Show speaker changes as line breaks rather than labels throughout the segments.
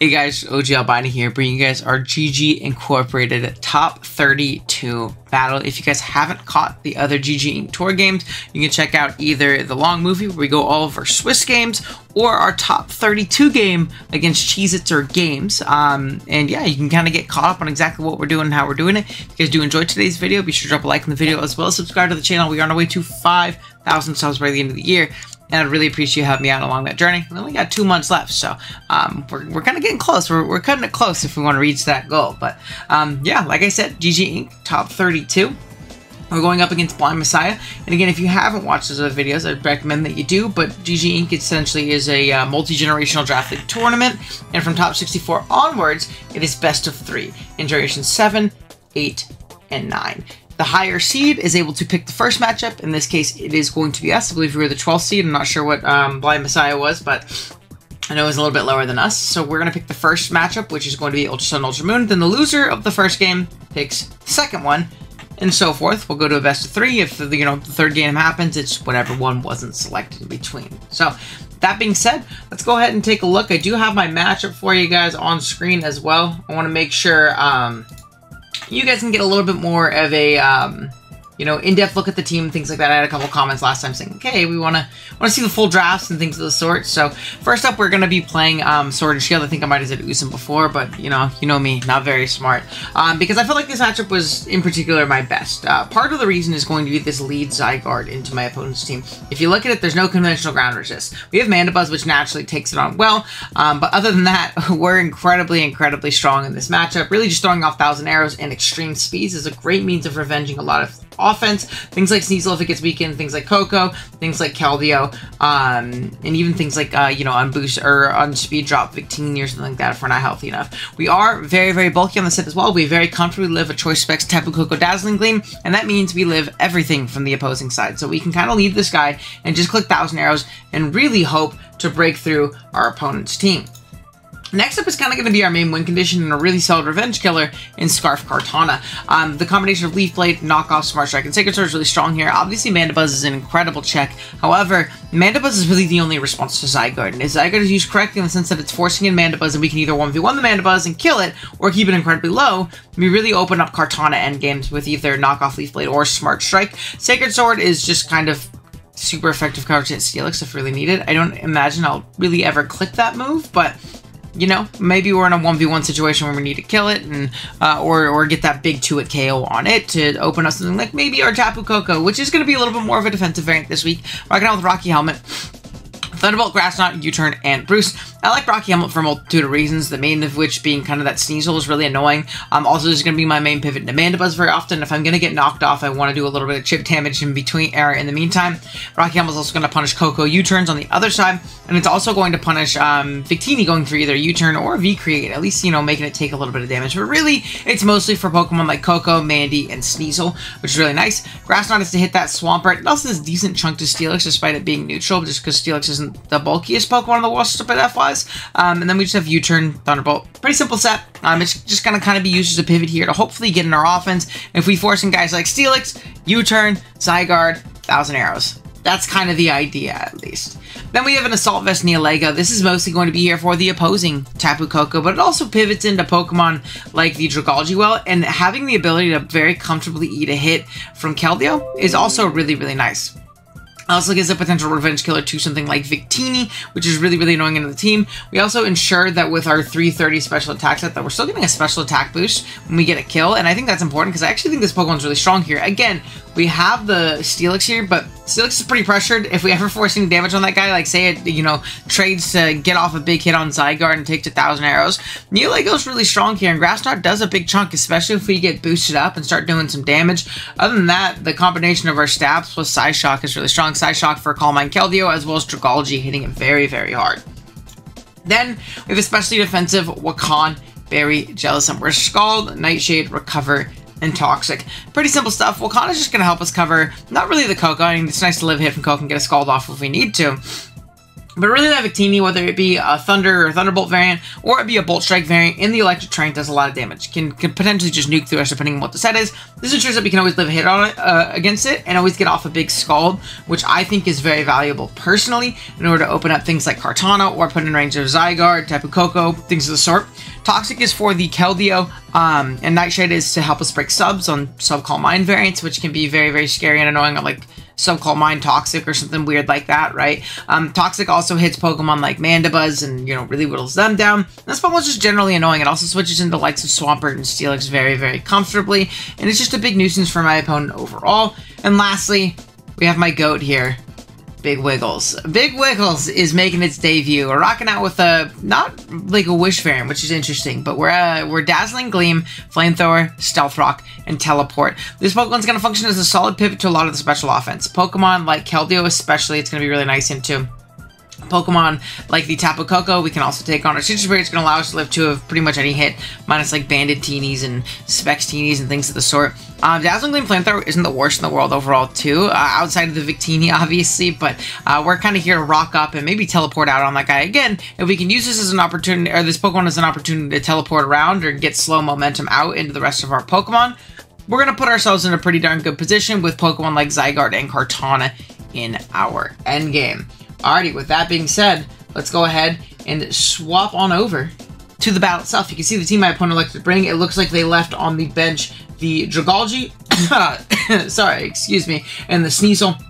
Hey guys, OGalbina here, bringing you guys our GG Incorporated Top 32 battle. If you guys haven't caught the other GG Inc. Tour games, you can check out either the long movie where we go all of our Swiss games, or our top 32 game against Cheez-Its or Games. Um, and yeah, you can kind of get caught up on exactly what we're doing and how we're doing it. If you guys do enjoy today's video, be sure to drop a like on the video as well as subscribe to the channel. We are on our way to 5,000 subs by the end of the year and I'd really appreciate you having me out along that journey. We only got two months left, so um, we're, we're kind of getting close. We're, we're cutting it close if we want to reach that goal. But um, yeah, like I said, GG Inc. top 32. We're going up against Blind Messiah. And again, if you haven't watched those other videos, I'd recommend that you do. But GG Inc. essentially is a uh, multi-generational draft league tournament. And from top 64 onwards, it is best of three in generation 7, 8, and 9. The higher seed is able to pick the first matchup. In this case, it is going to be us. I believe we were the 12th seed. I'm not sure what um, Blind Messiah was, but I know it was a little bit lower than us. So we're going to pick the first matchup, which is going to be Ultra Sun, Ultra Moon. Then the loser of the first game picks the second one, and so forth. We'll go to a best of three. If you know the third game happens, it's whatever one wasn't selected in between. So that being said, let's go ahead and take a look. I do have my matchup for you guys on screen as well. I want to make sure um, you guys can get a little bit more of a um, you know, in-depth look at the team, things like that. I had a couple comments last time saying, okay, we want to want to see the full drafts and things of the sort. So first up, we're going to be playing um, Sword and Shield. I think I might have said Usum before, but you know, you know me, not very smart. Um, because I felt like this matchup was, in particular, my best. Uh, part of the reason is going to be this lead Zygarde into my opponent's team. If you look at it, there's no conventional ground resist. We have Mandibuzz, which naturally takes it on well, um, but other than that, we're incredibly, incredibly strong in this matchup. Really just throwing off Thousand Arrows and extreme speeds is a great means of revenging a lot of offense. Things like Sneasel if it gets weakened, things like Koko, things like Keldeo, um, and even things like, uh, you know, on boost or on speed drop Victini or something like that if we're not healthy enough. We are very, very bulky on the set as well. We very comfortably live a Choice Specs Tapu Koko Dazzling Gleam, and that means we live everything from the opposing side. So we can kind of lead this guy and just click Thousand Arrows and really hope to break through our opponent's team. Next up is kind of going to be our main win condition and a really solid revenge killer in Scarf Kartana. Um, the combination of Leaf Blade, Knockoff, Smart Strike, and Sacred Sword is really strong here. Obviously, Mandibuzz is an incredible check. However, Mandibuzz is really the only response to Zygarde. And Zygarde is used correctly in the sense that it's forcing in Mandibuzz and we can either 1v1 the Mandibuzz and kill it, or keep it incredibly low, we really open up Kartana endgames with either Knockoff Leaf Blade or Smart Strike. Sacred Sword is just kind of super effective coverage at Steelix if really needed. I don't imagine I'll really ever click that move, but you know, maybe we're in a 1v1 situation where we need to kill it and uh, or, or get that big 2-hit KO on it to open up something like maybe our Tapu Koko, which is going to be a little bit more of a defensive variant this week. Rocking out with Rocky Helmet. Thunderbolt, Grass Knot, U-Turn, and Roost. I like Rocky Helmet for a multitude of reasons, the main of which being kind of that Sneasel is really annoying. Um, also, this is going to be my main pivot into Mandibuzz very often. If I'm going to get knocked off, I want to do a little bit of chip damage in between, er, in the meantime. Rocky Helmet is also going to punish Koko U-turns on the other side, and it's also going to punish um, Victini going for either U-turn or V-create, at least, you know, making it take a little bit of damage. But really, it's mostly for Pokemon like Koko, Mandy, and Sneasel, which is really nice. Grass Knot is to hit that Swampert. It also has decent chunk to Steelix, despite it being neutral, just because Steelix isn't the bulkiest Pokemon in the world, stupid F-wise. Um, and then we just have U-turn, Thunderbolt. Pretty simple set. Um, it's just going to kind of be used as a pivot here to hopefully get in our offense. If we force in guys like Steelix, U-turn, Zygarde, Thousand Arrows. That's kind of the idea, at least. Then we have an Assault Vest Nihilego. This is mostly going to be here for the opposing Tapu Koko, but it also pivots into Pokemon like the Dragalge well, and having the ability to very comfortably eat a hit from Keldeo is also really, really nice. Also gives a potential revenge killer to something like Victini, which is really, really annoying into the team. We also ensure that with our 330 special attack set that we're still getting a special attack boost when we get a kill, and I think that's important because I actually think this Pokemon's really strong here. Again, we have the Steelix here, but Steelix is pretty pressured. If we ever force any damage on that guy, like say it, you know, trades to get off a big hit on Zygarde and takes a thousand arrows, Nihilego's really strong here, and Grass Knot does a big chunk, especially if we get boosted up and start doing some damage. Other than that, the combination of our stabs plus Psyshock is really strong. Psyshock for Calm Mind Keldeo, as well as Dragalge hitting it very, very hard. Then, we have especially defensive Wacan, Berry, Jellicent, where Scald, Nightshade, Recover, and Toxic. Pretty simple stuff. Wakana's just going to help us cover, not really the Koko. I mean, it's nice to live hit from Koko and get a Scald off if we need to. But really that Victini, whether it be a Thunder or Thunderbolt variant, or it be a Bolt Strike variant in the Electric Terrain, does a lot of damage. Can, can potentially just nuke through us depending on what the set is. This ensures that we can always live a hit on it uh, against it and always get off a big Scald, which I think is very valuable personally in order to open up things like Kartana or put in range of Zygarde, Tapu Koko, things of the sort. Toxic is for the Keldeo, um, and Nightshade is to help us break subs on Sub Calm Mind variants, which can be very, very scary and annoying like Calm Mind Toxic or something weird like that, right? Um, Toxic also hits Pokemon like Mandibuzz and, you know, really whittles them down. And this Pokemon's just generally annoying. It also switches into likes of Swampert and Steelix very, very comfortably, and it's just a big nuisance for my opponent overall. And lastly, we have my goat here, Big Wiggles. Big Wiggles is making its debut. We're rocking out with a not like a Wish variant, which is interesting, but we're uh, we're Dazzling Gleam, Flamethrower, Stealth Rock, and Teleport. This Pokemon's to function as a solid pivot to a lot of the special offense. Pokemon like Keldeo especially, it's to be really nice into. Pokemon like the Tapu Koko, we can also take on. Our Sitrus Berry It's going to allow us to live two of pretty much any hit, minus like Banded Teenies and Specs-Teenies and things of the sort. Um, Dazzling Gleam Flamethrower isn't the worst in the world overall, too, uh, outside of the Victini, obviously, but uh, we're kind of here to rock up and maybe teleport out on that guy. Again, if we can use this as an opportunity, or this Pokemon as an opportunity to teleport around or get slow momentum out into the rest of our Pokemon, we're going to put ourselves in a pretty darn good position with Pokemon like Zygarde and Kartana in our endgame. Alrighty, with that being said, let's go ahead and swap on over to the battle itself. You can see the team my opponent elected to bring. It looks like they left on the bench the Dragalge, sorry, excuse me, and the Sneasel.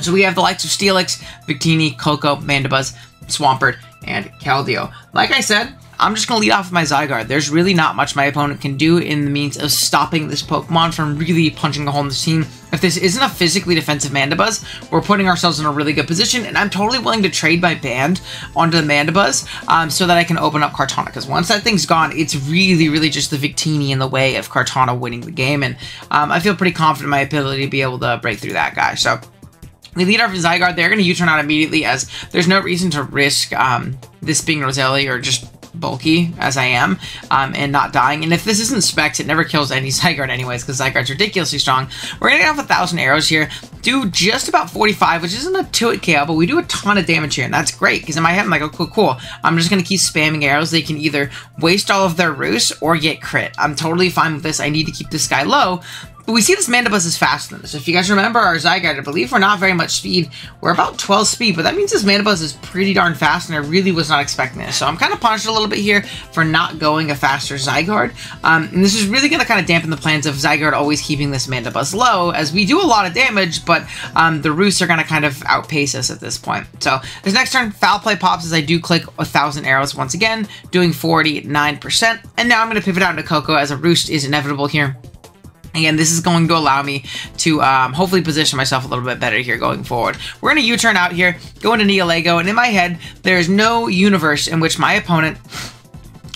So we have the likes of Steelix, Victini, Koko, Mandibuzz, Swampert, and Keldeo. Like I said, I'm just going to lead off with my Zygarde. There's really not much my opponent can do in the means of stopping this Pokemon from really punching a hole in the team. If this isn't a physically defensive Mandibuzz, we're putting ourselves in a really good position, and I'm totally willing to trade my band onto the Mandibuzz um, so that I can open up Kartana, because once that thing's gone, it's really, really just the Victini in the way of Kartana winning the game, and um, I feel pretty confident in my ability to be able to break through that guy, so... We lead off Zygarde, they're going to U-turn out immediately as there's no reason to risk um, this being Roselia or just bulky as I am um, and not dying. And if this isn't Specs, it never kills any Zygarde anyways because Zygarde's ridiculously strong. We're going to get off a thousand arrows here, do just about 45, which isn't a 2-hit KO, but we do a ton of damage here, and that's great because in my head I'm like, oh, cool, cool. I'm just going to keep spamming arrows. They can either waste all of their roost or get crit. I'm totally fine with this. I need to keep this guy low, but we see this Mandibuzz is faster than this. If you guys remember our Zygarde, I believe we're not very much speed. We're about 12 speed, but that means this Mandibuzz is pretty darn fast, and I really was not expecting this. So I'm kind of punished a little bit here for not going a faster Zygarde. Um, and this is really going to kind of dampen the plans of Zygarde always keeping this Mandibuzz low, as we do a lot of damage, but um, the Roosts are going to kind of outpace us at this point. So this next turn, Foul Play pops as I do click a 1,000 arrows once again, doing 49%. And now I'm going to pivot out into Koko as a Roost is inevitable here. Again, this is going to allow me to um, hopefully position myself a little bit better here going forward. We're going to U-turn out here, go into Nihilego, and in my head, there's no universe in which my opponent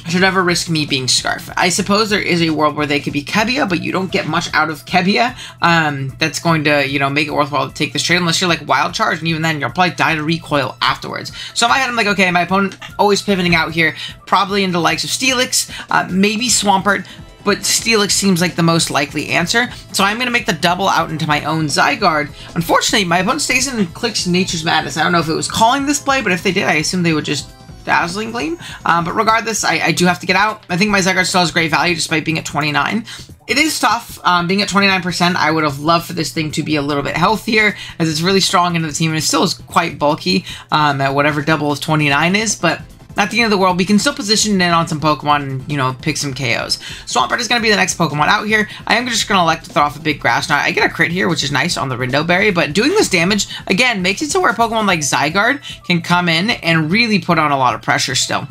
should ever risk me being Scarf. I suppose there is a world where they could be Kebia, but you don't get much out of Kebia. Um, that's going to, you know, make it worthwhile to take this trade unless you're like Wild Charge, and even then you'll probably die to recoil afterwards. So in my head, I'm like, okay, my opponent always pivoting out here, probably into the likes of Steelix, uh, maybe Swampert, but Steelix seems like the most likely answer. So I'm going to make the double out into my own Zygarde. Unfortunately, my opponent stays in and clicks Nature's Madness. I don't know if it was calling this play, but if they did, I assume they would just Dazzling Gleam. Um, but regardless, I, I, do have to get out. I think my Zygarde still has great value despite being at 29. It is tough. Um, being at 29%, I would have loved for this thing to be a little bit healthier as it's really strong into the team and it still is quite bulky um, at whatever double of 29 is. But not the end of the world. We can still position in on some Pokemon and, you know, pick some KOs. Swampert is going to be the next Pokemon out here. I am just going to elect to throw off a big grass. Now, I get a crit here, which is nice on the Rindo Berry, but doing this damage, again, makes it so where Pokemon like Zygarde can come in and really put on a lot of pressure still.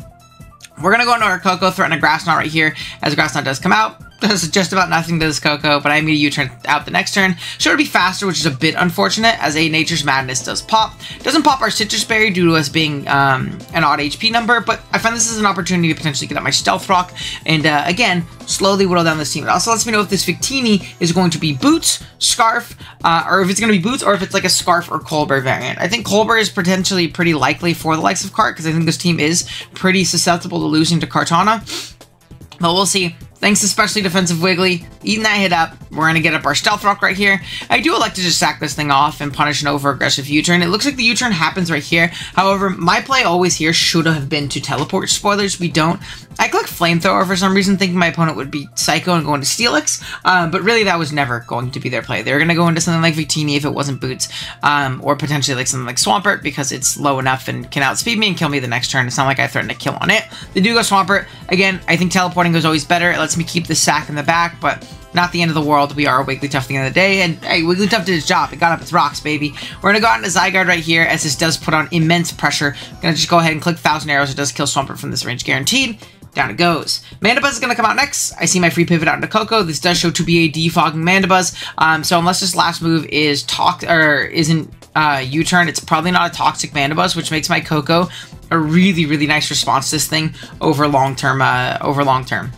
We're going to go into our Koko, threaten a Grass Knot right here, as Grass Knot does come out does just about nothing to this Koko, but I a U-turn out the next turn. Sure to be faster, which is a bit unfortunate, as a Nature's Madness does pop. Doesn't pop our Sitrus Berry due to us being um, an odd HP number, but I find this is an opportunity to potentially get up my Stealth Rock, and uh, again, slowly whittle down this team. It also lets me know if this Victini is going to be Boots, Scarf, uh, or if it's going to be Boots, or if it's like a Scarf or Colbur variant. I think Colbur is potentially pretty likely for the likes of Cart, because I think this team is pretty susceptible to losing to Kartana. But we'll see. Thanks especially Defensive Wiggly. eating that hit up. We're going to get up our Stealth Rock right here. I do like to just sack this thing off and punish an over-aggressive U-turn. It looks like the U-turn happens right here. However, my play always here should have been to teleport. Spoilers, we don't. I clicked Flamethrower for some reason, thinking my opponent would be Psycho and go into Steelix, um, but really that was never going to be their play. They were going to go into something like Victini if it wasn't Boots, um, or potentially like something like Swampert because it's low enough and can outspeed me and kill me the next turn. It's not like I threatened to kill on it. They do go Swampert. Again, I think teleporting goes always better. It lets me keep the sack in the back, but not the end of the world. We are Wigglytuff at the end of the day, and hey, Wigglytuff did his job. It got up its rocks, baby. We're gonna go out into Zygarde right here, as this does put on immense pressure. gonna just go ahead and click Thousand Arrows. It does kill Swampert from this range, guaranteed. Down it goes. Mandibuzz is going to come out next. I see my free pivot out into Koko. This does show to be a defogging Mandibuzz. Um, so unless this last move is talk or isn't uh, U-turn, it's probably not a toxic Mandibuzz, which makes my Koko a really, really nice response to this thing over long term. Uh, over long term.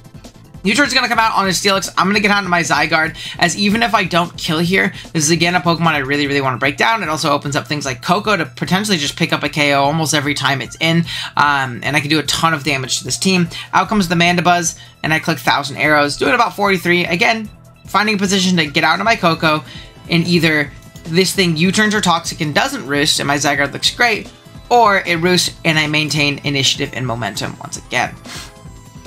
U-turn's gonna come out on a Steelix. I'm gonna get onto my Zygarde, as even if I don't kill here, this is again a Pokemon I really, really want to break down. It also opens up things like Koko to potentially just pick up a KO almost every time it's in, um, and I can do a ton of damage to this team. Out comes the Mandibuzz, and I click Thousand Arrows, doing about 43. Again, finding a position to get out of my Koko, and either this thing U-turns or Toxic and doesn't roost, and my Zygarde looks great, or it roosts and I maintain initiative and momentum once again.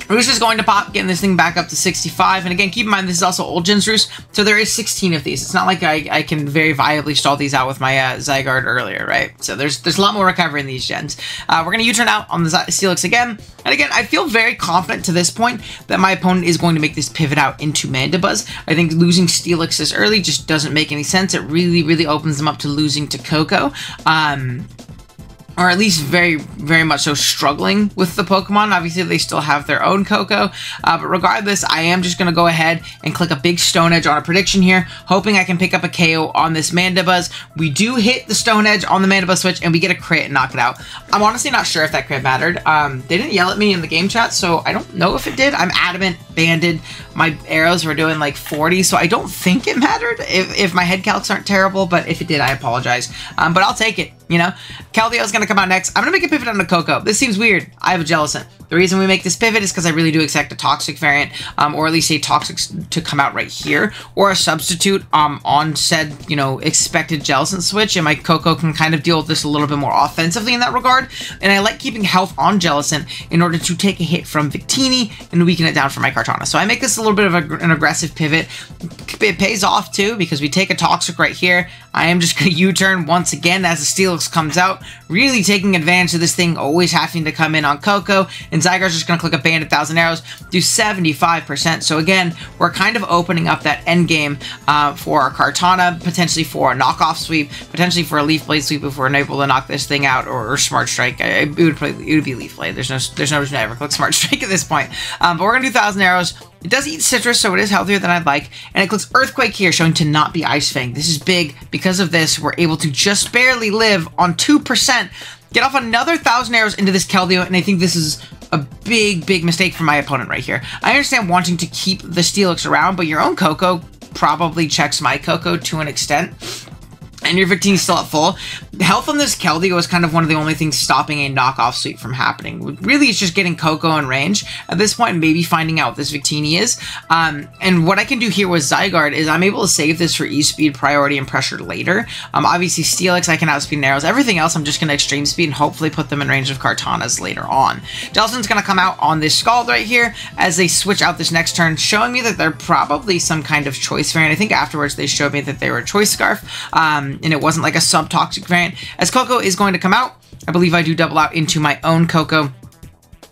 Roost is going to pop, getting this thing back up to 65. And again, keep in mind, this is also old gens Roost, so there is 16 of these. It's not like I, I can very viably stall these out with my uh, Zygarde earlier, right? So there's there's a lot more recovery in these gens. Uh, we're going to U-turn out on the Steelix again. And again, I feel very confident to this point that my opponent is going to make this pivot out into Mandibuzz. I think losing Steelix this early just doesn't make any sense. It really, really opens them up to losing to Koko. Um, or at least very, very much so struggling with the Pokemon. Obviously, they still have their own Koko, uh, but regardless, I am just going to go ahead and click a big Stone Edge on a prediction here, hoping I can pick up a KO on this Mandibuzz. We do hit the Stone Edge on the Mandibuzz switch, and we get a crit and knock it out. I'm honestly not sure if that crit mattered. Um, they didn't yell at me in the game chat, so I don't know if it did. I'm adamant, banded. My arrows were doing like 40, so I don't think it mattered if, if my head calcs aren't terrible, but if it did, I apologize. Um, but I'll take it, you know? is going to come out next. I'm to make a pivot on the Koko. This seems weird. I have a Jellicent. The reason we make this pivot is because I really do expect a Toxic variant, um, or at least a Toxic to come out right here, or a substitute um, on said, you know, expected Jellicent switch, and my Koko can kind of deal with this a little bit more offensively in that regard, and I like keeping health on Jellicent in order to take a hit from Victini and weaken it down for my Kartana. So I make this a little bit of a, an aggressive pivot. It pays off too, because we take a Toxic right here. I am just going to U-turn once again as the Steelix comes out, really taking advantage of this thing always having to come in on Koko, and Zygarde's just going to click a Band of Thousand Arrows, do 75%. So again, we're kind of opening up that end game uh, for our Kartana, potentially for a knockoff sweep, potentially for a Leaf Blade sweep if we're able to knock this thing out, or, or Smart Strike. it would probably, it would be Leaf Blade. There's no, there's no reason to ever click Smart Strike at this point. Um, but we're going to do Thousand Arrows. It does eat Sitrus, so it is healthier than I'd like. And it clicks Earthquake here, showing to not be Ice Fang. This is big. Because of this, we're able to just barely live on 2%. Get off another 1,000 arrows into this Keldeo, and I think this is a big, big mistake for my opponent right here. I understand wanting to keep the Steelix around, but your own Koko probably checks my Koko to an extent and your Victini's still at full. Health on this Keldeo is kind of one of the only things stopping a knockoff sweep from happening. Really, it's just getting Koko in range at this point maybe finding out what this Victini is. Um, and what I can do here with Zygarde is I'm able to save this for E-Speed, Priority, and Pressure later. Um, obviously, Steelix, I can outspeed Narrows. Everything else, I'm just going to Extreme Speed and hopefully put them in range of Kartanas later on. Jellicent's going to come out on this Scald right here as they switch out this next turn, showing me that they're probably some kind of Choice variant. I think afterwards they showed me that they were Choice Scarf. Um, and it wasn't like a sub-toxic variant. As Koko is going to come out, I believe I do double out into my own Koko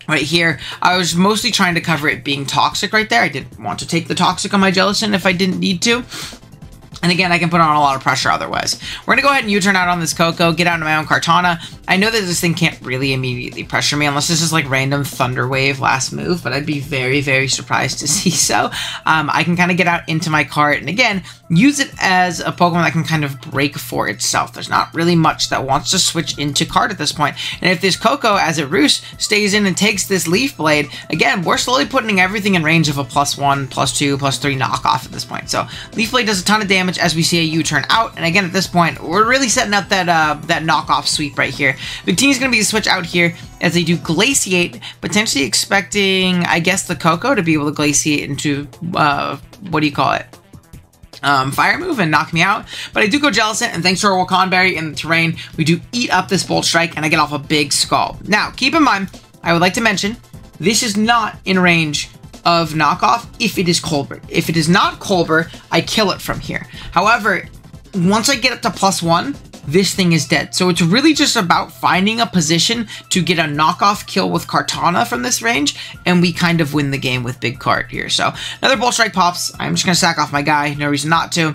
right here. I was mostly trying to cover it being toxic right there. I didn't want to take the toxic on my gelatin if I didn't need to. And again, I can put on a lot of pressure otherwise. We're going to go ahead and U-turn out on this Koko, get out of my own Kartana. I know that this thing can't really immediately pressure me unless this is like random Thunder Wave last move, but I'd be very, very surprised to see so. Um, I can kind of get out into my cart and again, use it as a Pokemon that can kind of break for itself. There's not really much that wants to switch into card at this point. And if this Koko, as it roosts, stays in and takes this Leaf Blade, again, we're slowly putting everything in range of a plus one, plus two, plus three knockoff at this point. So Leaf Blade does a ton of damage damage as we see a U-turn out. And again, at this point, we're really setting up that uh, that knockoff sweep right here. Victini's going to be a switch out here as they do Glaciate, potentially expecting, I guess, the Koko to be able to Glaciate into, uh, what do you call it? um, fire move and knock me out. But I do go Jellicent, and thanks to our Wacan Berry in the terrain, we do eat up this Bolt Strike, and I get off a big Scald. Now, keep in mind, I would like to mention, this is not in range of knockoff if it is Colbur. If it is not Colbur, I kill it from here. However, once I get up to plus one, this thing is dead. So it's really just about finding a position to get a knockoff kill with Kartana from this range, and we kind of win the game with Big Cart here. So another Bolt Strike pops. I'm just going to sack off my guy. No reason not to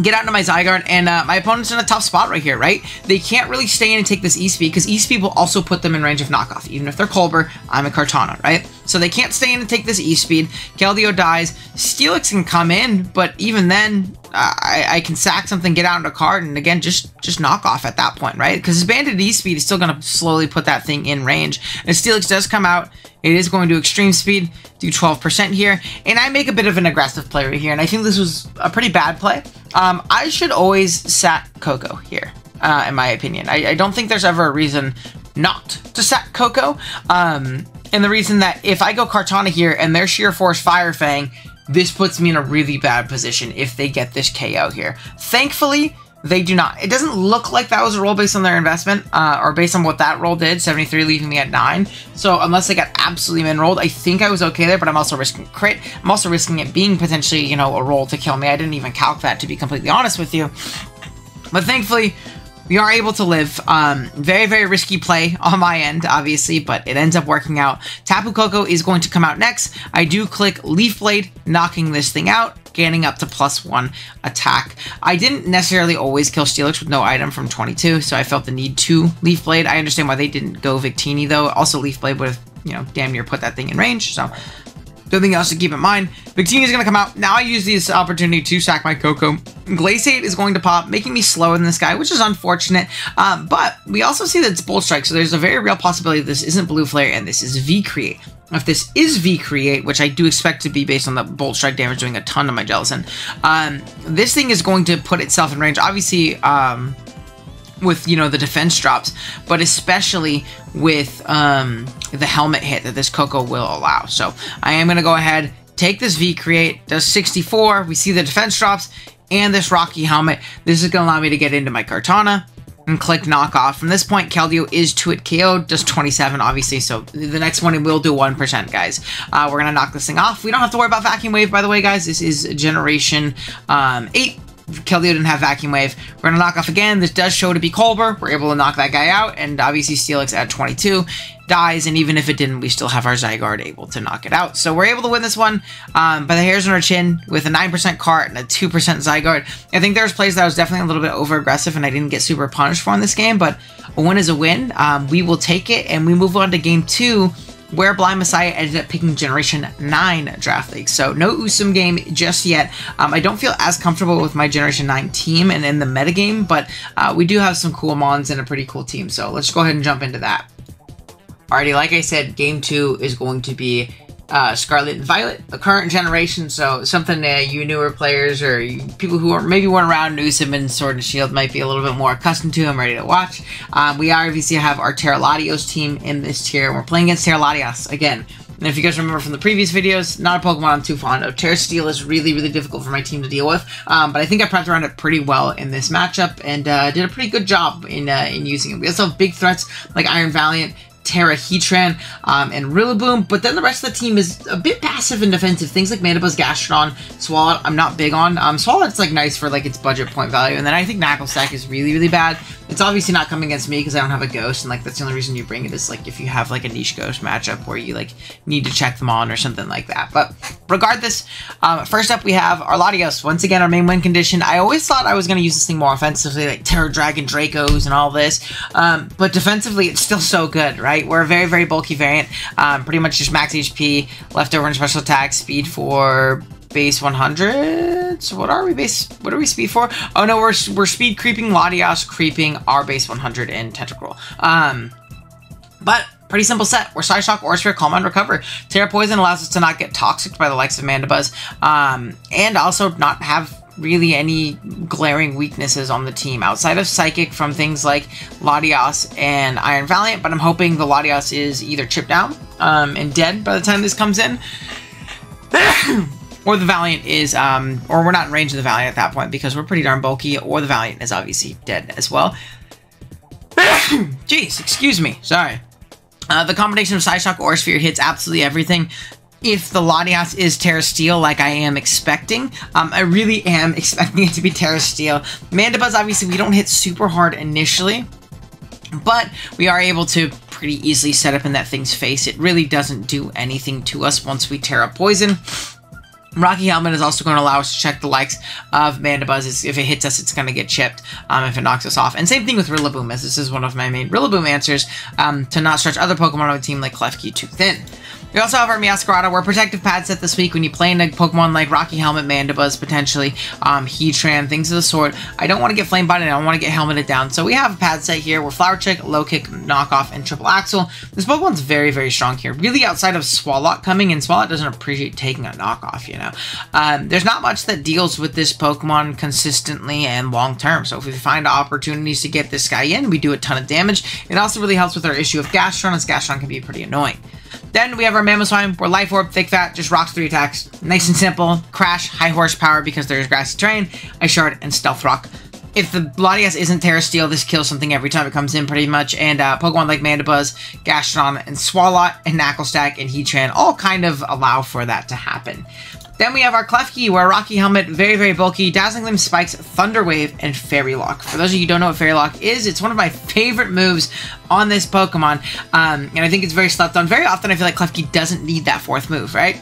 get out into my Zygarde, and uh, my opponent's in a tough spot right here, right? They can't really stay in and take this E-Speed, because E-Speed will also put them in range of knockoff. Even if they're Colbur, I'm a Kartana, right? So they can't stay in and take this E-Speed. Keldeo dies. Steelix can come in, but even then, I, I, can sack something, get out in a card, and again, just just knock off at that point, right? Because his Banded E-Speed is still going to slowly put that thing in range. And Steelix does come out, it is going to extreme speed, do 12% here, and I make a bit of an aggressive play right here, and I think this was a pretty bad play. Um, I should always sack Koko here, uh, in my opinion. I, I, don't think there's ever a reason not to sack Koko. um, and the reason that if I go Kartana here and their Sheer Force Fire Fang, this puts me in a really bad position if they get this KO here. Thankfully, they do not. It doesn't look like that was a roll based on their investment, uh, or based on what that roll did, 73 leaving me at 9. So unless they got absolutely min-rolled, I think I was okay there, but I'm also risking crit. I'm also risking it being potentially, you know, a roll to kill me. I didn't even calc that, to be completely honest with you. But thankfully, we are able to live. Um, very, very risky play on my end, obviously, but it ends up working out. Tapu Koko is going to come out next. I do click Leaf Blade, knocking this thing out, gaining up to plus one attack. I didn't necessarily always kill Steelix with no item from 22, so I felt the need to Leaf Blade. I understand why they didn't go Victini, though. Also, Leaf Blade would have, you know, damn near put that thing in range, so Nothing else to keep in mind. Victini is going to come out. Now I use this opportunity to sack my Koko. Glaciate is going to pop, making me slower than this guy, which is unfortunate. Um, but we also see that it's Bolt Strike, so there's a very real possibility this isn't Blue Flare and this is V-Create. If this is V-Create, which I do expect to be based on the Bolt Strike damage doing a ton to my Jellicent, um, this thing is going to put itself in range. Obviously, um, with you know the defense drops, but especially with um, the helmet hit that this Koko will allow. So I am gonna go ahead, take this V create, does 64. We see the defense drops and this Rocky helmet. This is gonna allow me to get into my Kartana and click knockoff. From this point, Keldeo is 2 it KO, does 27, obviously, so the next one will do 1%, guys. Uh, we're going to knock this thing off. We don't have to worry about Vacuum Wave, by the way, guys. This is Generation um, 8 Keldeo didn't have Vacuum Wave. We're going to knock off again. This does show to be Colbur. We're able to knock that guy out, and obviously Steelix at 22 dies, and even if it didn't, we still have our Zygarde able to knock it out. So we're able to win this one um, by the hairs on our chin with a 9% cart and a 2% Zygarde. I think there's plays that I was definitely a little bit over aggressive and I didn't get super punished for in this game, but a win is a win. Um, we will take it, and we move on to game two where Blind Messiah ended up picking Generation 9 Draft League. So no Usum game just yet. Um, I don't feel as comfortable with my Generation 9 team and in the metagame, but uh, we do have some cool Mons and a pretty cool team. So let's go ahead and jump into that. Alrighty, like I said, game two is going to be uh, Scarlet and Violet, the current generation. So something that you newer players or you, people who are maybe weren't around Usum and Sword and Shield might be a little bit more accustomed to and ready to watch. Um, we are obviously have our Tera Latios team in this tier, we're playing against Tera Latios again. And if you guys remember from the previous videos, not a Pokemon I'm too fond of. Tera Steel is really, really difficult for my team to deal with. Um, but I think I prepped around it pretty well in this matchup and uh, did a pretty good job in uh, in using it. We also have big threats like Iron Valiant Tera Heatran, um, and Rillaboom, but then the rest of the team is a bit passive and defensive. Things like Mandibuzz, Gastrodon, Swalot, I'm not big on. Um, Swalot's like nice for like its budget point value, and then I think Knacklestack is really, really bad. It's obviously not coming against me because I don't have a ghost, and like that's the only reason you bring it is like if you have like a niche ghost matchup where you like need to check them on or something like that. But regardless, um, first up we have our Latios. Once again, our main win condition. I always thought I was going to use this thing more offensively, like Tera Dragon Dracos and all this, um, but defensively it's still so good, right? We're a very, very bulky variant. Um, pretty much just max HP, leftover and special attack, speed for base 100. So what are we base? What are we speed for? Oh no, we're we're speed creeping Latios, creeping our base 100 in Tentacruel. Um, but pretty simple set. We're Psyshock, Aura Sphere, Calm and Recover. Tera Poison allows us to not get toxic by the likes of Mandibuzz, um, and also not have really any glaring weaknesses on the team outside of Psychic from things like Latias and Iron Valiant, but I'm hoping the Latias is either chipped down um, and dead by the time this comes in. or the Valiant is, um, or we're not in range of the Valiant at that point because we're pretty darn bulky, or the Valiant is obviously dead as well. Jeez, excuse me, sorry. Uh, the combination of Psyshock or Sphere hits absolutely everything. If the Latias is Tera Steel, like I am expecting, um, I really am expecting it to be Tera Steel. Mandibuzz, obviously, we don't hit super hard initially, but we are able to pretty easily set up in that thing's face. It really doesn't do anything to us once we tear up Poison. Rocky Helmet is also going to allow us to check the likes of Mandibuzz. If it hits us, it's going to get chipped um, if it knocks us off. And same thing with Rillaboom, as this is one of my main Rillaboom answers um, to not stretch other Pokemon on the team like Klefki too thin. We also have our Meowscarada. We're protective pad set this week when you play in a Pokemon like Rocky Helmet, Mandibuzz, potentially, um, Heatran, things of the sort. I don't want to get Flame Binded, I don't want to get Helmeted down. So we have a pad set here. We're Flower Trick, Low Kick, Knockoff, and Triple Axel. This Pokemon's very, very strong here. Really outside of Swalot coming, and Swalot doesn't appreciate taking a knockoff, you know. Um, there's not much that deals with this Pokemon consistently and long term. So if we find opportunities to get this guy in, we do a ton of damage. It also really helps with our issue of Gastron, as Gastron can be pretty annoying. Then we have our Mamoswine. We're Life Orb, Thick Fat, just rocks three attacks. Nice and simple. Crash, high horsepower because there's grassy terrain, Ice Shard, and Stealth Rock. If the Latias isn't Tera Steel, this kills something every time it comes in pretty much. And uh, Pokemon like Mandibuzz, Gastron, and Swalot, and Knucklestack, and Heatran all kind of allow for that to happen. Then we have our Klefki, where Rocky Helmet, very, very bulky, Dazzling Gleam Spikes, Thunder Wave, and Fairy Lock. For those of you who don't know what Fairy Lock is, it's one of my favorite moves on this Pokemon, um, and I think it's very slept on. Very often I feel like Klefki doesn't need that fourth move, right?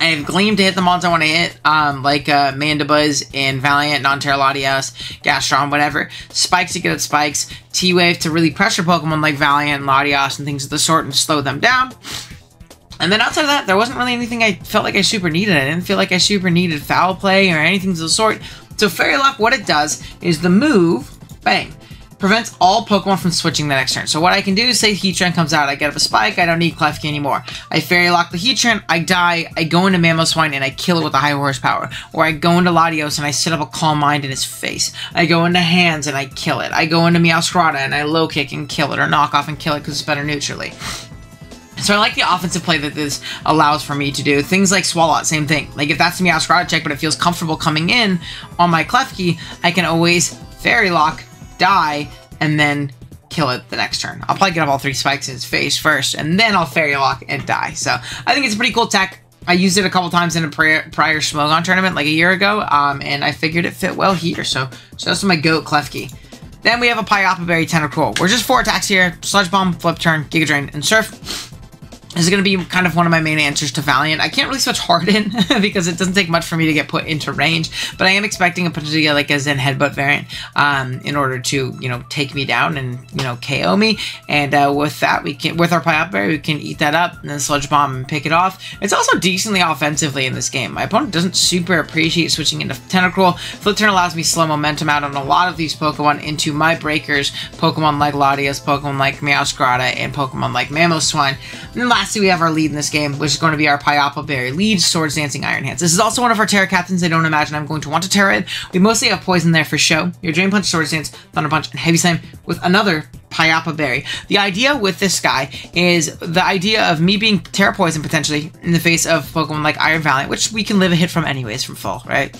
I have Gleam to hit the mons I want to hit, um, like uh, Mandibuzz and Valiant, Non-Tera Latias, Gastron, whatever. Spikes to get at spikes, T-Wave to really pressure Pokemon like Valiant and Latias and things of the sort and slow them down. And then outside of that, there wasn't really anything I felt like I super needed. I didn't feel like I super needed foul play or anything of the sort. So Fairy Lock, what it does is the move, bang, prevents all Pokemon from switching the next turn. So what I can do is say Heatran comes out, I get up a Spike, I don't need Klefki anymore. I Fairy Lock the Heatran, I die, I go into Mamoswine and I kill it with a high horsepower. Or I go into Latios and I set up a Calm Mind in his face. I go into Hands and I kill it. I go into Meowscarada and I Low Kick and kill it, or Knock Off and kill it because it's better neutrally. So I like the offensive play that this allows for me to do. Things like Swalot, same thing. Like if that's the Meowscarada check, but it feels comfortable coming in on my Klefki, I can always Fairy Lock, die, and then kill it the next turn. I'll probably get up all three spikes in its face first, and then I'll Fairy Lock and die. So I think it's a pretty cool tech. I used it a couple times in a prior, prior Smogon tournament like a year ago, um, and I figured it fit well here. So, so that's my GOAT Klefki. Then we have a Payapa Berry Tentacruel. We're just four attacks here. Sludge Bomb, Flip Turn, Giga Drain, and Surf. This is going to be kind of one of my main answers to Valiant. I can't really switch Harden because it doesn't take much for me to get put into range, but I am expecting a potentially like a Zen Headbutt variant um, in order to, you know, take me down and, you know, KO me. And uh, with that, we can, with our Payapa Berry, we can eat that up and then Sludge Bomb and pick it off. It's also decently offensively in this game. My opponent doesn't super appreciate switching into Tentacruel. Flip Turn allows me slow momentum out on a lot of these Pokemon into my breakers, Pokemon like Latias, Pokemon like Meowscarada, and Pokemon like Mamoswine. And lastly, we have our lead in this game, which is going to be our Payapa Berry lead, Swords Dancing Iron Hands. This is also one of our Tera Captains. I don't imagine I'm going to want to Tera it. We mostly have Poison there for show. Your Drain Punch, Swords Dance, Thunder Punch, and Heavy Slam with another Payapa Berry. The idea with this guy is the idea of me being Tera Poison potentially in the face of Pokemon like Iron Valiant, which we can live a hit from anyways from full, right?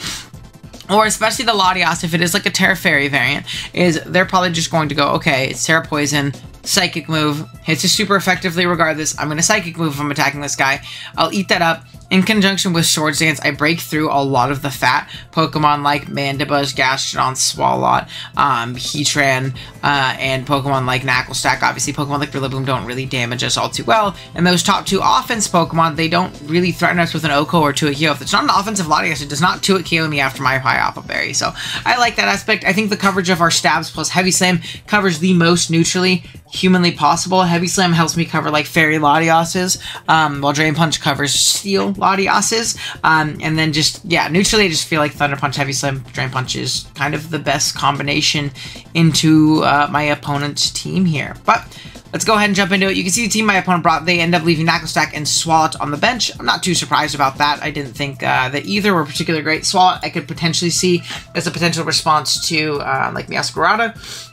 or especially the Latias, if it is like a Tera Fairy variant, is they're probably just going to go, okay, it's Tera Poison, Psychic move, hits you super effectively regardless. I'm going to Psychic move if I'm attacking this guy. I'll eat that up. In conjunction with Swords Dance, I break through a lot of the fat Pokemon like Mandibuzz, Gastrodon, Swalot, um, Heatran, uh, and Pokemon like Knucklestack. Obviously, Pokemon like Rillaboom don't really damage us all too well. And those top two offense Pokemon, they don't really threaten us with an Oko or KO. If it's not an offensive Latias, it does not KO me after my Payapa Berry. So I like that aspect. I think the coverage of our stabs plus Heavy Slam covers the most neutrally humanly possible. Heavy Slam helps me cover like Fairy Latias's, um, while Drain Punch covers Steel Latias's. Um, and then just, yeah, neutrally I just feel like Thunder Punch, Heavy Slam, Drain Punch is kind of the best combination into uh, my opponent's team here. But let's go ahead and jump into it. You can see the team my opponent brought, they end up leaving Knucklestack and Swalot on the bench. I'm not too surprised about that. I didn't think uh, that either were particularly great. Swalot I could potentially see as a potential response to uh, like Meowscarada.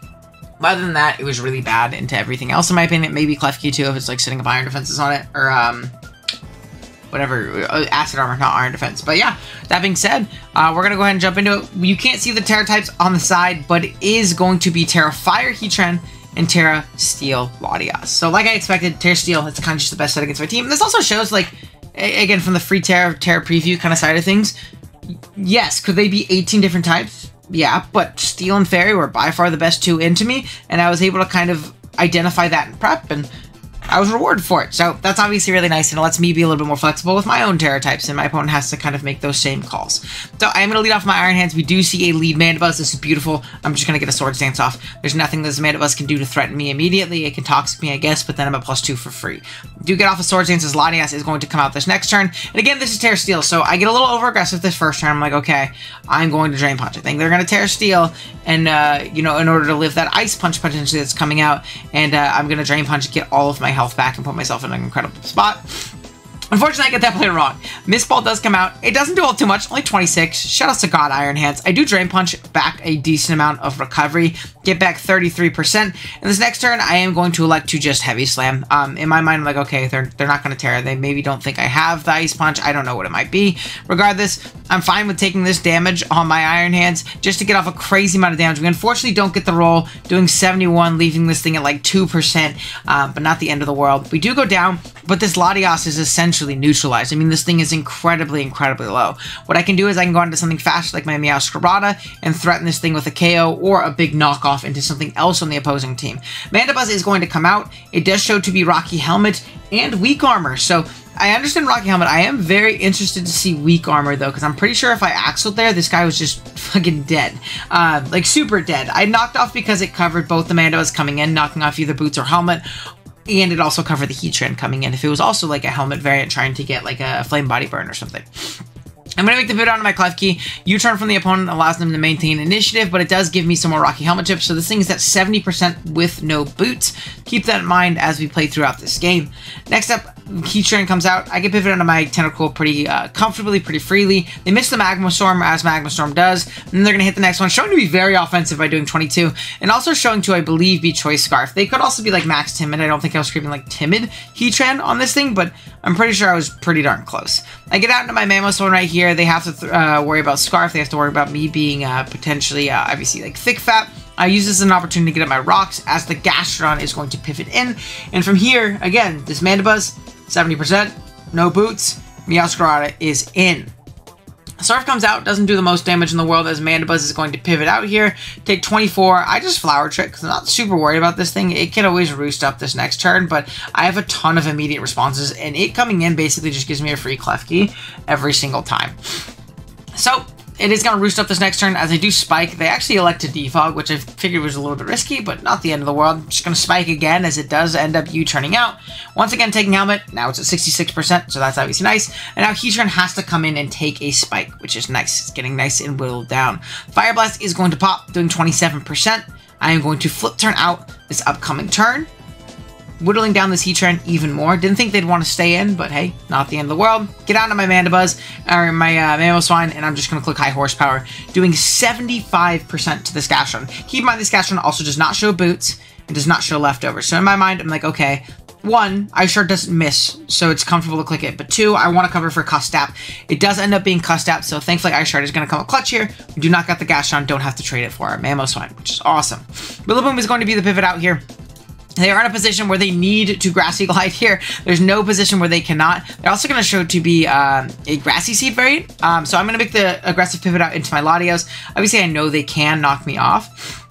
Other than that, it was really bad into everything else in my opinion. Maybe Klefki too if it's like sitting up iron defenses on it. Or um, whatever, uh, acid armor, not iron defense. But yeah, that being said, uh, we're going to go ahead and jump into it. You can't see the Tera types on the side, but it is going to be Tera Fire Heatran and Tera Steel Latias. So like I expected, Tera Steel, it's kind of just the best set against my team. This also shows like, again, from the free Tera, Tera preview kind of side of things, yes, could they be 18 different types? Yeah, but Steel and Fairy were by far the best two into me, and I was able to kind of identify that in prep, and I was rewarded for it. So that's obviously really nice and it lets me be a little bit more flexible with my own Tera types and my opponent has to kind of make those same calls. So I am going to lead off my Iron Hands. We do see a lead Mandibuzz. This is beautiful. I'm just going to get a Swords Dance off. There's nothing this Mandibuzz can do to threaten me immediately. It can toxic me, I guess, but then I'm at plus two for free. Do get off a Swords Dance as Latias is going to come out this next turn. And again, this is Tera Steel, so I get a little over aggressive this first turn. I'm like, okay, I'm going to Drain Punch. I think they're going to Tera Steel and, uh, you know, in order to live that Ice Punch potentially that's coming out, and uh, I'm to Drain Punch, get all of my health back, and put myself in an incredible spot. Unfortunately, I get that play wrong. Mist Ball does come out. It doesn't do all too much, only 26. Shout out to God Iron Hands. I do Drain Punch back a decent amount of recovery, get back 33%. And this next turn, I am going to elect to just Heavy Slam. Um, in my mind, I'm like, okay, they're, they're not going to tear. They maybe don't think I have the Ice Punch. I don't know what it might be. Regardless, I'm fine with taking this damage on my Iron Hands just to get off a crazy amount of damage. We unfortunately don't get the roll, doing 71, leaving this thing at like 2%, uh, but not the end of the world. We do go down, but this Latias is essentially neutralized. I mean, this thing is incredibly, incredibly low. What I can do is I can go into something fast like my Meowscarada and threaten this thing with a KO or a big knockoff into something else on the opposing team. Mandibuzz is going to come out. It does show to be Rocky Helmet and Weak Armor, so I understand Rocky Helmet. I am very interested to see Weak Armor, though, because I'm pretty sure if I axled there, this guy was just fucking dead. Uh, like, super dead. I knocked off because it covered both the Mandibuzz coming in, knocking off either Boots or Helmet, and it also covered the Heatran coming in if it was also like a helmet variant trying to get like a flame body burn or something. I'm going to make the pivot onto my key U-turn from the opponent allows them to maintain initiative, but it does give me some more Rocky Helmet chips, so this thing is at 70% with no boots. Keep that in mind as we play throughout this game. Next up, Heatran comes out. I can pivot onto my Tentacle pretty uh, comfortably, pretty freely. They miss the Magma Storm, as Magma Storm does, and then they're going to hit the next one, showing to be very offensive by doing 22, and also showing to, I believe, be Choice Scarf. They could also be like Max Timid. I don't think I was screaming like Timid Heatran on this thing, but I'm pretty sure I was pretty darn close. I get out into my Mamoswine right here. They have to uh, worry about Scarf. They have to worry about me being uh, potentially, uh, obviously, like Thick Fat. I use this as an opportunity to get at my rocks as the Gastrodon is going to pivot in. And from here, again, this Mandibuzz, 70%, no boots, Meowscarada is in. Surf comes out, doesn't do the most damage in the world as Mandibuzz is going to pivot out here. Take 24. I just Flower Trick because I'm not super worried about this thing. It can always roost up this next turn, but I have a ton of immediate responses, and it coming in basically just gives me a free Klefki every single time. So, it is going to roost up this next turn. As I do spike, they actually elect to defog, which I figured was a little bit risky, but not the end of the world. Just going to spike again, as it does end up you turning out. Once again, taking helmet. Now it's at 66%, so that's obviously nice. And now Heatran has to come in and take a spike, which is nice. It's getting nice and whittled down. Fire Blast is going to pop, doing 27%. I am going to flip turn out this upcoming turn whittling down this Heatran even more. Didn't think they'd want to stay in, but hey, not the end of the world. Get out of my Mandibuzz, or my uh, Mamoswine, and I'm just going to click High Horsepower, doing 75% to this Gastron. Keep in mind, this Gastron also does not show boots, and does not show leftovers. So in my mind, I'm like, okay, one, Ice Shard doesn't miss, so it's comfortable to click it. But two, I want to cover for Custap. It does end up being Custap, so thankfully Ice Shard is going to come up clutch here. We do not got the Gastron, don't have to trade it for our Mamoswine, which is awesome. Rillaboom is going to be the pivot out here. They are in a position where they need to Grassy Glide here. There's no position where they cannot. They're also going to show to be um, a Grassy Seed variant. Um, so I'm going to make the aggressive pivot out into my Latios. Obviously, I know they can knock me off.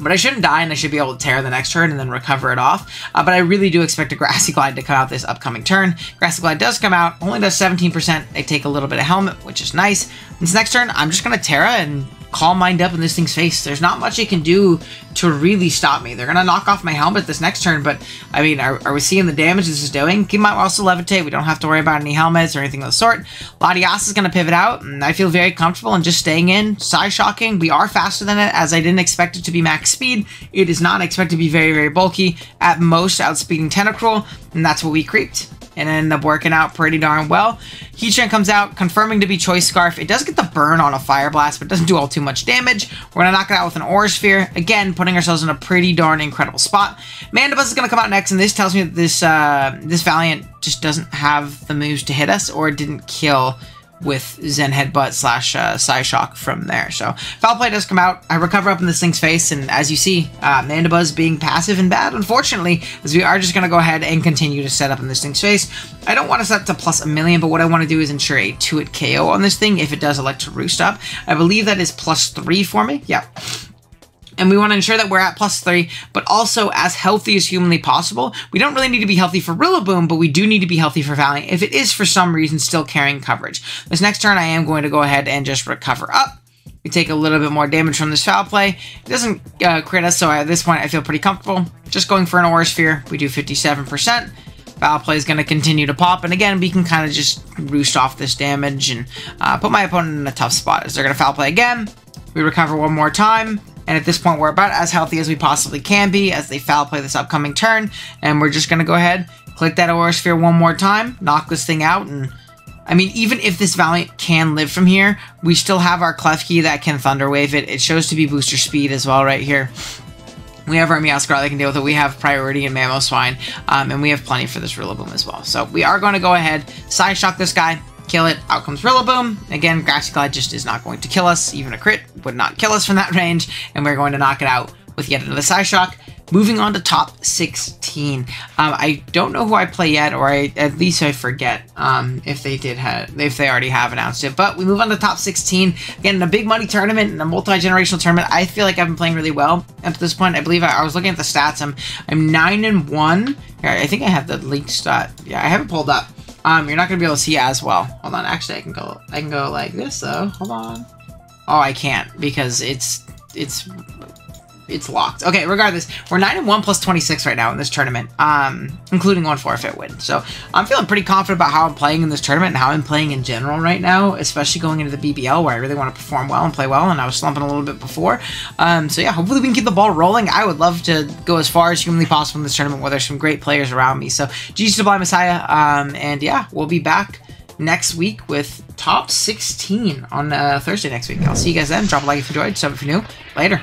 But I shouldn't die, and I should be able to tear the next turn and then recover it off. Uh, but I really do expect a Grassy Glide to come out this upcoming turn. Grassy Glide does come out, only does 17%. They take a little bit of Helmet, which is nice. This next turn, I'm just going to Tera and Calm Mind up in this thing's face. There's not much it can do to really stop me. They're going to knock off my helmet this next turn, but I mean, are, are we seeing the damage this is doing? He might also levitate. We don't have to worry about any helmets or anything of the sort. Latias is going to pivot out, and I feel very comfortable in just staying in. Psy-shocking. We are faster than it, as I didn't expect it to be max speed. It is not expected to be very, very bulky. At most, outspeeding Tentacruel, and that's what we creeped and ended up working out pretty darn well. Heatran comes out, confirming to be Choice Scarf. It does get the burn on a Fire Blast, but doesn't do all too much damage. We're going to knock it out with an Aura Sphere. Again, putting ourselves in a pretty darn incredible spot. Mandibuzz is going to come out next, and this tells me that this, uh, this Valiant just doesn't have the moves to hit us or didn't kill with Zen Headbutt slash uh, Psyshock from there. So Foul Play does come out. I recover up in this thing's face, and as you see, uh, Mandibuzz being passive and bad, unfortunately, as we are just going to go ahead and continue to set up in this thing's face. I don't want to set to plus a million, but what I want to do is ensure a 2-hit KO on this thing if it does elect to roost up. I believe that is plus 3 for me. Yeah and we want to ensure that we're at plus three, but also as healthy as humanly possible. We don't really need to be healthy for Rillaboom, but we do need to be healthy for Valiant if it is for some reason still carrying coverage. This next turn, I am going to go ahead and just recover up. We take a little bit more damage from this foul play. It doesn't uh, crit us, so at this point I feel pretty comfortable. Just going for an Aura Sphere. We do 57%. Foul play is going to continue to pop, and again, we can kind of just roost off this damage and uh, put my opponent in a tough spot. Is they're going to foul play again, we recover one more time. And at this point, we're about as healthy as we possibly can be as they foul play this upcoming turn. And we're just going to go ahead, click that Aura Sphere one more time, knock this thing out, and... I mean, even if this Valiant can live from here, we still have our Klefki that can Thunder Wave it. It shows to be booster speed as well right here. We have our Meowscarada that can deal with it. We have priority in Mamoswine, um, and we have plenty for this Rillaboom as well. So we are going to go ahead, Psyshock this guy, kill it. Out comes Rillaboom. Again, Grassy Glide just is not going to kill us. Even a crit would not kill us from that range. And we're going to knock it out with yet another Psyshock. Moving on to top 16. Um, I don't know who I play yet, or I, at least I forget um, if they did have, if they already have announced it. But we move on to top 16. Again, in a big money tournament, in a multi-generational tournament, I feel like I've been playing really well up to this point. I believe I, I was looking at the stats. I'm I'm nine and one. I think I have the leaked stat. Yeah, I have it pulled up. Um, you're not gonna be able to see as well. Hold on, actually, I can go. I can go like this though. Hold on. Oh, I can't because it's it's it's locked. Okay, regardless, we're 9 and 1 plus 26 right now in this tournament, um, including one forfeit win. So I'm feeling pretty confident about how I'm playing in this tournament and how I'm playing in general right now, especially going into the BBL where I really want to perform well and play well, and I was slumping a little bit before. Um, so yeah, hopefully we can keep the ball rolling. I would love to go as far as humanly possible in this tournament where there's some great players around me. So GG BlindMessiah, um, and yeah, we'll be back next week with top 16 on uh, Thursday next week. I'll see you guys then. Drop a like if you enjoyed, sub if you're new. Later.